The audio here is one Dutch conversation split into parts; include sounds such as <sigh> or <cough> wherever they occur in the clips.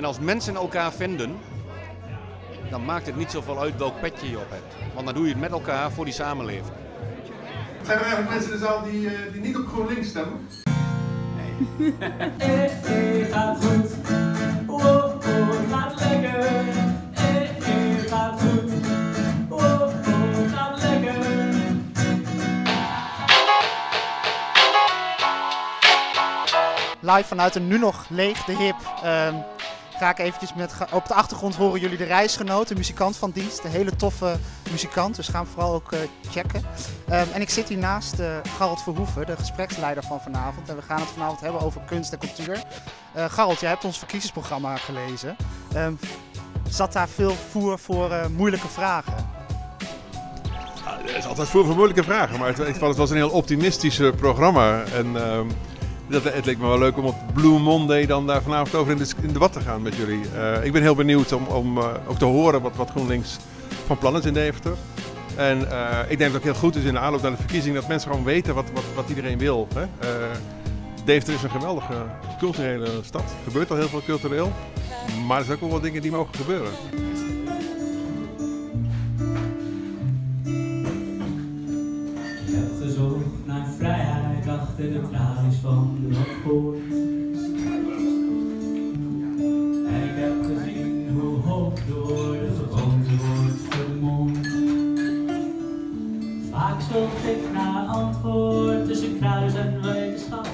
En als mensen elkaar vinden, dan maakt het niet zoveel uit welk petje je op hebt. Want dan doe je het met elkaar voor die samenleving. Zijn er eigenlijk mensen in de zaal die, uh, die niet op GroenLinks stemmen? Nee. <laughs> eh, eh, gaat goed. Oh, oh, gaat lekker. Eh, eh, gaat goed. Oh, oh, gaat lekker. Live vanuit een nu nog leeg de hip. ehm, ga ik eventjes met... Op de achtergrond horen jullie de reisgenoot, de muzikant van dienst. Een hele toffe muzikant, dus ga hem vooral ook eh, checken. Ehm, en ik zit hier naast eh Garald Verhoeven, de gespreksleider van vanavond. En we gaan het vanavond hebben over kunst en cultuur. Eh Garald, jij hebt ons verkiezingsprogramma gelezen. Ehm, zat daar veel voer voor moeilijke vragen? Er is altijd voor, voor moeilijke vragen, maar het, ik vond het was een heel optimistisch programma. En ehm, dat, het leek me wel leuk om op Blue Monday dan daar vanavond over in, de, in debat te gaan met jullie. Eh, ik ben heel benieuwd om, om eh, ook te horen wat, wat GroenLinks van plan is in Deventer. En eh, ik denk dat het heel goed is in de aanloop naar de verkiezing dat mensen gewoon weten wat, wat, wat iedereen wil. Hè? Deventer is een geweldige culturele stad. Er gebeurt al heel veel cultureel. Maar er zijn ook wel wat dingen die mogen gebeuren. Ik heb gezocht naar vrijheid achter de van de poort. En ik heb gezien hoe hoop door de gewoonte wordt vermoord. Vaak zocht ik naar antwoord tussen kruis en wetenschap.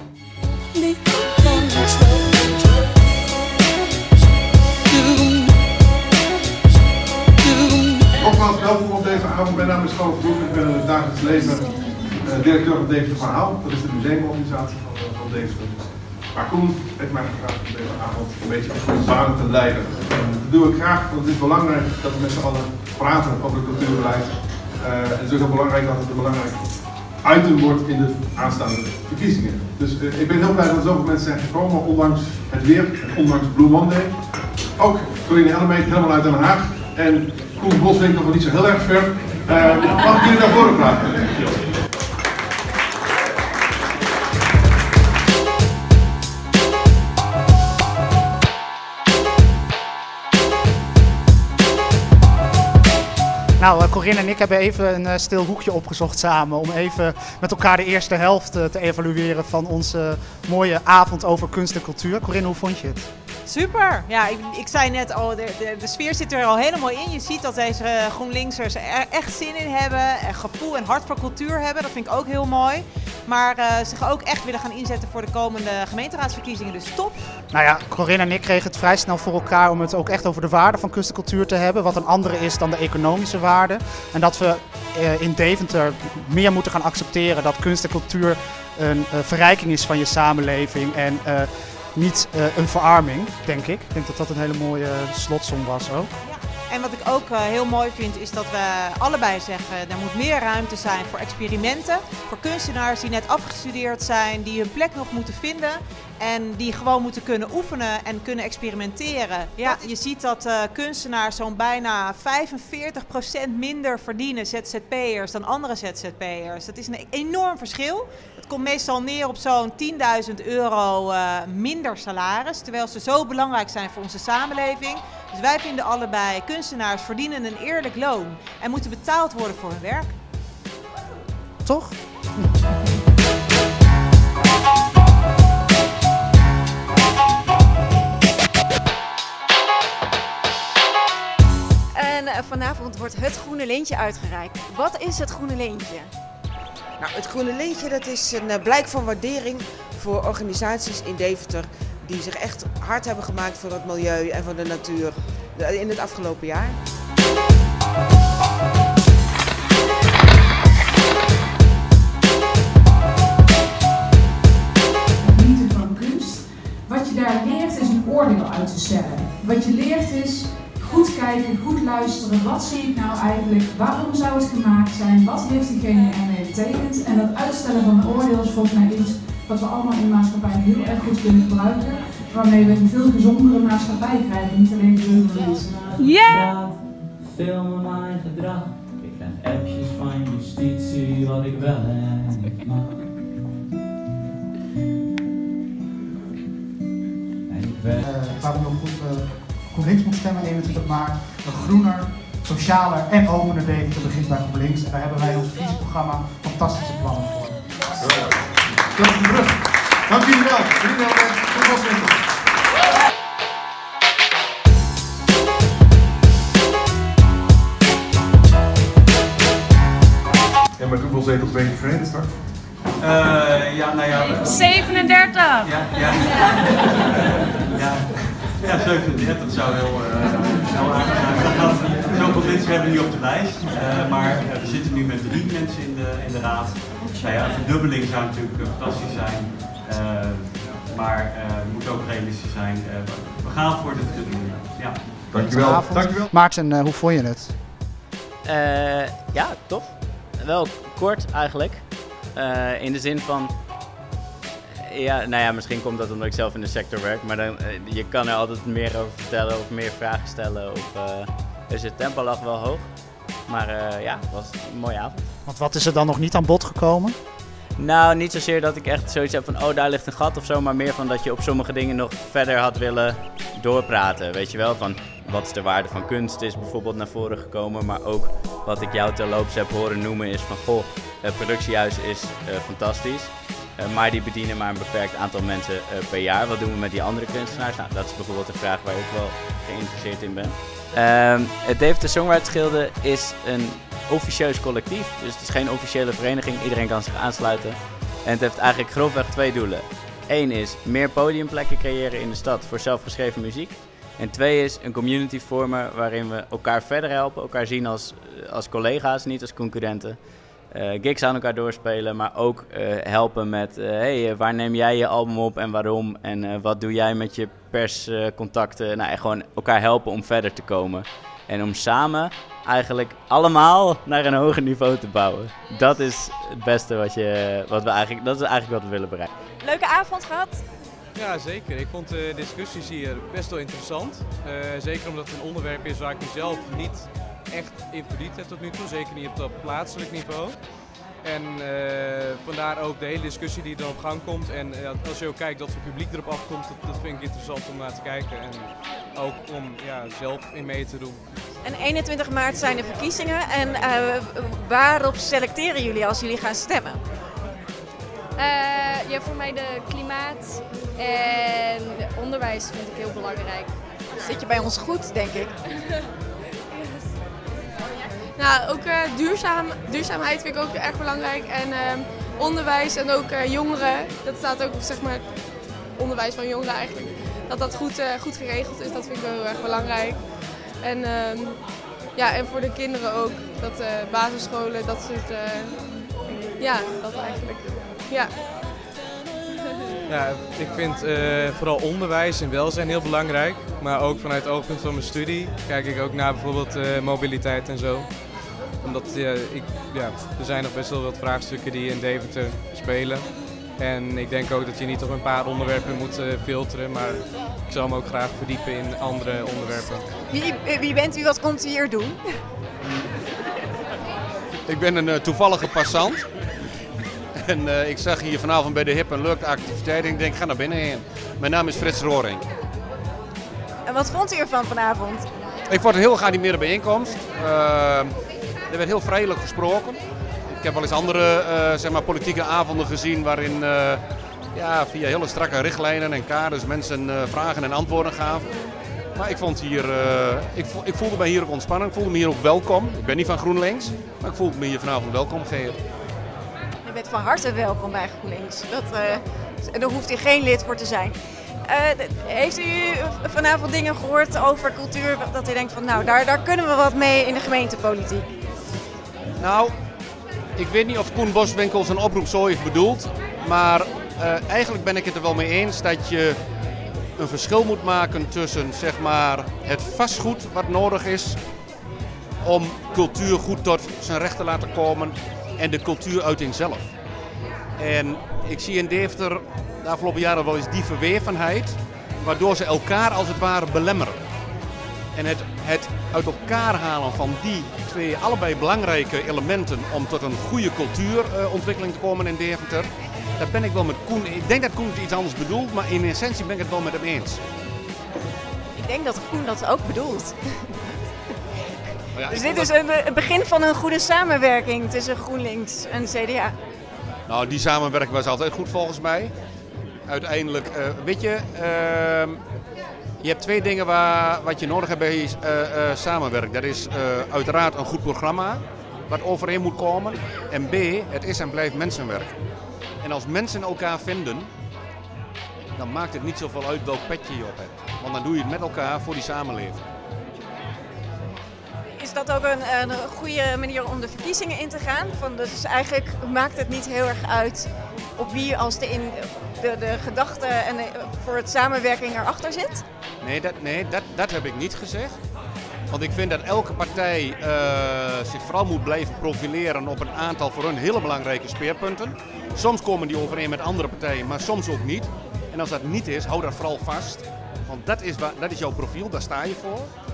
Nogmaals welkom op deze avond. Mijn naam is Vroeg. Ik ben in het dagelijks leven eh, directeur van Deventer Verhaal. Dat is de museumorganisatie Maar Koen heeft mij gevraagd om deze avond een beetje over de banen te leiden. En dat doe ik graag, want het is belangrijk dat we met z'n allen praten over het cultuurbeleid. Eh, en het is ook belangrijk dat het een belangrijk item wordt in de aanstaande verkiezingen. Dus eh, ik ben heel blij dat er zoveel mensen zijn gekomen, ondanks het weer ondanks Blue Monday. Ook Corinne Ellemeet helemaal uit Den Haag. En Koen Boswinkel van niet zo heel erg ver. Eh, mag ik jullie naar voren vragen? Nou, eh, Corinne en ik hebben even een eh, stil hoekje opgezocht samen om even met elkaar de eerste helft eh, te evalueren van onze mooie avond over kunst en cultuur. Corinne, hoe vond je het? Super. Ja, ik, ik zei net al, de, de, de sfeer zit er al helemaal in. Je ziet dat deze GroenLinksers er echt zin in hebben. En gevoel en hart voor cultuur hebben. Dat vind ik ook heel mooi. Maar eh, zich ook echt willen gaan inzetten voor de komende gemeenteraadsverkiezingen. Dus top. Nou ja, Corinne en ik kregen het vrij snel voor elkaar om het ook echt over de waarde van kunst en cultuur te hebben. Wat een andere is dan de economische waarde. En dat we eh, in Deventer meer moeten gaan accepteren dat kunst en cultuur een eh, verrijking is van je samenleving. En niet eh, een verarming, denk ik. Ik denk dat dat een hele mooie slotsom was ook. En wat ik ook eh, heel mooi vind is dat we allebei zeggen er moet meer ruimte zijn voor experimenten. Voor kunstenaars die net afgestudeerd zijn, die hun plek nog moeten vinden. En die gewoon moeten kunnen oefenen en kunnen experimenteren. Ja, je ziet dat eh, kunstenaars zo'n bijna 45% minder verdienen, ZZP'ers, dan andere ZZP'ers. Dat is een enorm verschil. Het komt meestal neer op zo'n 10.000 euro eh, minder salaris. Terwijl ze zo belangrijk zijn voor onze samenleving. Dus wij vinden allebei, kunstenaars verdienen een eerlijk loon. En moeten betaald worden voor hun werk. Toch? Vanavond wordt het Groene Lintje uitgereikt. Wat is het Groene Lintje? Nou, het Groene Lintje dat is een eh, blijk van waardering voor organisaties in Deventer die zich echt hard hebben gemaakt voor het milieu en voor de natuur eh, in het afgelopen jaar. Goed kijken, goed luisteren. Wat zie ik nou eigenlijk? Waarom zou het gemaakt zijn? Wat heeft diegene ermee betekend? En dat uitstellen van oordeel is volgens mij iets wat we allemaal in de maatschappij heel erg goed kunnen gebruiken. Waarmee we een veel gezondere maatschappij krijgen, niet alleen gezondere mensen. Yeah! Filmen mijn gedrag. Ik krijg appjes van justitie wat ik wel en niet mag. En ik Eh, Groen- eh, GroenLinks moet stemmen 21 maart. Een groener, socialer en opener Deventer begint bij GroenLinks. En daar hebben wij ons visieprogramma fantastische plannen voor. Dat is de rug. Dank jullie wel. Jullie wel, tot Boswinkel. En met hoeveel zetels ben je tevreden straks? Eh, ja, nou ja. 37! Ja, ja. <laughs> ja. Ja, 37 zou heel, eh, heel aardig zijn. Zoveel mensen hebben we nu op de lijst, eh, maar we zitten nu met drie mensen in de, in de raad. Nou ja, een verdubbeling zou natuurlijk eh, fantastisch zijn, maar eh, het moet ook realistisch zijn. Eh, we gaan voor de verdubbeling. Ja. Dankjewel. Dankjewel. Maarten, eh, hoe vond je het? Eh, ja, tof. Wel kort eigenlijk. Eh, in de zin van. Ja, nou ja, misschien komt dat omdat ik zelf in de sector werk, maar dan, eh, je kan er altijd meer over vertellen of meer vragen stellen. Of, dus het tempo lag wel hoog. Maar eh, ja, het was een mooie avond. Want wat is er dan nog niet aan bod gekomen? Nou, niet zozeer dat ik echt zoiets heb van, oh daar ligt een gat of zo, maar meer van dat je op sommige dingen nog verder had willen doorpraten. Weet je wel, van wat is de waarde van kunst is bijvoorbeeld naar voren gekomen, maar ook wat ik jou terloops heb horen noemen is van, goh, het productiehuis is fantastisch, maar die bedienen maar een beperkt aantal mensen eh, per jaar. Wat doen we met die andere kunstenaars? Nou, dat is bijvoorbeeld een vraag waar ik wel geïnteresseerd in ben. Ehm, het Deventer Songwriters Gilde is een officieus collectief, dus het is geen officiële vereniging. Iedereen kan zich aansluiten. En het heeft eigenlijk grofweg twee doelen. Eén is meer podiumplekken creëren in de stad voor zelfgeschreven muziek. En twee is een community vormen waarin we elkaar verder helpen, elkaar zien als, als collega's, niet als concurrenten. Eh, gigs aan elkaar doorspelen, maar ook eh, helpen met eh, hey, waar neem jij je album op en waarom? En eh, wat doe jij met je perscontacten? nou, en gewoon elkaar helpen om verder te komen. En om samen eigenlijk allemaal naar een hoger niveau te bouwen. Dat is het beste wat, je, wat we eigenlijk, dat is eigenlijk wat we willen bereiken. Leuke avond gehad? Ja, zeker. Ik vond de discussies hier best wel interessant. Eh, zeker omdat het een onderwerp is waar ik mezelf niet echt in verdiept heb tot nu toe. Zeker niet op dat plaatselijk niveau. En eh, vandaar ook de hele discussie die er op gang komt. En eh, als je ook kijkt dat het publiek erop afkomt, dat, dat vind ik interessant om naar te kijken. En ook om ja, zelf in mee te doen. En 21 maart zijn de verkiezingen. En eh, waarop selecteren jullie als jullie gaan stemmen? Eh, ja, voor mij de klimaat en onderwijs vind ik heel belangrijk. Zit je bij ons goed, denk ik? <laughs> Nou, ook eh, duurzaam, duurzaamheid vind ik ook erg belangrijk. En ehm, onderwijs en ook eh, jongeren. Dat staat ook, zeg maar, onderwijs van jongeren eigenlijk. Dat dat goed, eh, goed geregeld is, dat vind ik wel heel erg belangrijk. En, ehm, ja, en voor de kinderen ook. Dat basisscholen, dat soort... ja, dat eigenlijk. Ja. <laughs> Ja, ik vind vooral onderwijs en welzijn heel belangrijk. Maar ook vanuit het oogpunt van mijn studie kijk ik ook naar bijvoorbeeld mobiliteit en zo. Omdat ja, ik, ja, er zijn nog best wel wat vraagstukken die in Deventer spelen. En ik denk ook dat je niet op een paar onderwerpen moet eh, filteren, maar ik zal me ook graag verdiepen in andere onderwerpen. Wie, wie bent u? Wat komt u hier doen? Ik ben een eh, toevallige passant. En eh, ik zag hier vanavond bij de HIP een leuke activiteit en ik denk, ga naar binnen heen. Mijn naam is Frits Roring. En wat vond u ervan vanavond? Ik vond het heel geanimeerde bijeenkomst. Eh, er werd heel vrijelijk gesproken. Ik heb wel eens andere eh, zeg maar, politieke avonden gezien waarin eh, ja, via hele strakke richtlijnen en kaders mensen eh, vragen en antwoorden gaven. Maar ik, vond hier, ik, ik voelde me hier ook ontspannen. Ik voelde me hier ook welkom. Ik ben niet van GroenLinks, maar ik voelde me hier vanavond welkom geheerd. Je bent van harte welkom bij GroenLinks. Dat, en daar hoeft u geen lid voor te zijn. Eh, heeft u vanavond dingen gehoord over cultuur dat u denkt van nou, daar, daar kunnen we wat mee in de gemeentepolitiek? Nou, ik weet niet of Koen Boswinkel zijn oproep zo heeft bedoeld. Maar eh, eigenlijk ben ik het er wel mee eens dat je een verschil moet maken tussen zeg maar, het vastgoed wat nodig is om cultuur goed tot zijn recht te laten komen en de cultuuruiting zelf. En ik zie in Deventer de afgelopen jaren wel eens die verwevenheid, waardoor ze elkaar als het ware belemmeren. En het, het uit elkaar halen van die twee allebei belangrijke elementen om tot een goede cultuurontwikkeling te komen in Deventer, daar ben ik wel met Koen. Ik denk dat Koen het iets anders bedoelt, maar in essentie ben ik het wel met hem eens. Ik denk dat Koen dat ook bedoelt. Ja, dus dit is een, het begin van een goede samenwerking tussen GroenLinks en CDA. Nou, die samenwerking was altijd goed volgens mij. Uiteindelijk, eh, weet je, ehm, je hebt twee dingen waar, wat je nodig hebt bij eh, eh, samenwerking. Dat is uiteraard een goed programma, wat overeen moet komen. En B, het is en blijft mensenwerk. En als mensen elkaar vinden, dan maakt het niet zoveel uit welk petje je op hebt. Want dan doe je het met elkaar voor die samenleving. Dat ook een, een goede manier om de verkiezingen in te gaan? Van, dus eigenlijk maakt het niet heel erg uit op wie als de, in, de, de gedachte en voor het samenwerking erachter zit? Nee, dat, nee dat, dat heb ik niet gezegd. Want ik vind dat elke partij eh, zich vooral moet blijven profileren op een aantal voor hun hele belangrijke speerpunten. Soms komen die overeen met andere partijen, maar soms ook niet. En als dat niet is, hou dat vooral vast. Want dat is, dat is jouw profiel, daar sta je voor.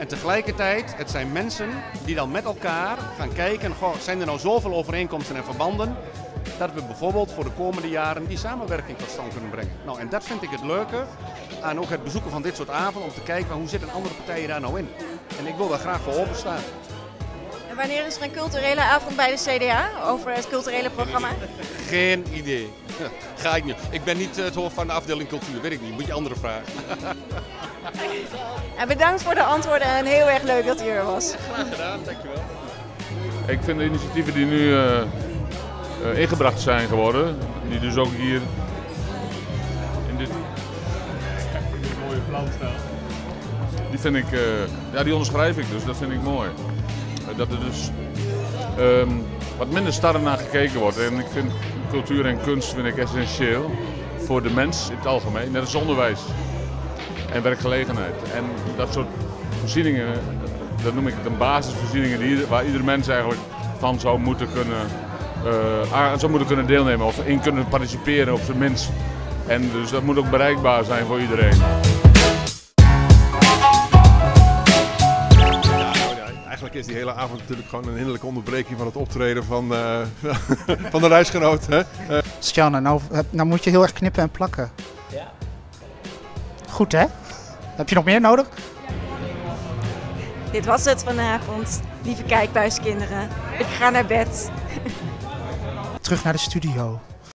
En tegelijkertijd, het zijn mensen die dan met elkaar gaan kijken, goh, zijn er nou zoveel overeenkomsten en verbanden, dat we bijvoorbeeld voor de komende jaren die samenwerking tot stand kunnen brengen. Nou, en dat vind ik het leuke aan ook het bezoeken van dit soort avonden, om te kijken hoe zitten andere partijen daar nou in. En ik wil daar graag voor openstaan. Wanneer is er een culturele avond bij de CDA over het culturele programma? Geen idee. <laughs> Ga ik niet. Ik ben niet het hoofd van de afdeling cultuur, weet ik niet. Moet je andere vragen. <laughs> En bedankt voor de antwoorden en heel erg leuk dat u er was. Graag gedaan, dankjewel. Ik vind de initiatieven die nu eh, eh, ingebracht zijn geworden, die dus ook hier in dit mooie plan staan, die vind ik, eh, ja die onderschrijf ik dus, dat vind ik mooi. Dat er dus ehm, wat minder starren naar gekeken wordt. En ik vind cultuur en kunst vind ik essentieel voor de mens in het algemeen, net als onderwijs en werkgelegenheid. En dat soort voorzieningen, dat noem ik dan basisvoorzieningen die, waar ieder mens eigenlijk van zou moeten kunnen, eh, zou moeten kunnen deelnemen of in kunnen participeren op zijn minst. En dus dat moet ook bereikbaar zijn voor iedereen. Eigenlijk is die hele avond natuurlijk gewoon een hinderlijke onderbreking van het optreden van, eh, <laughs> van de reisgenoot. Hè? Eh, Stjanne, nou, nou moet je heel erg knippen en plakken. Ja. Goed hè? Heb je nog meer nodig? Dit was het vanavond, lieve kijkbuiskinderen. Ik ga naar bed. Terug naar de studio.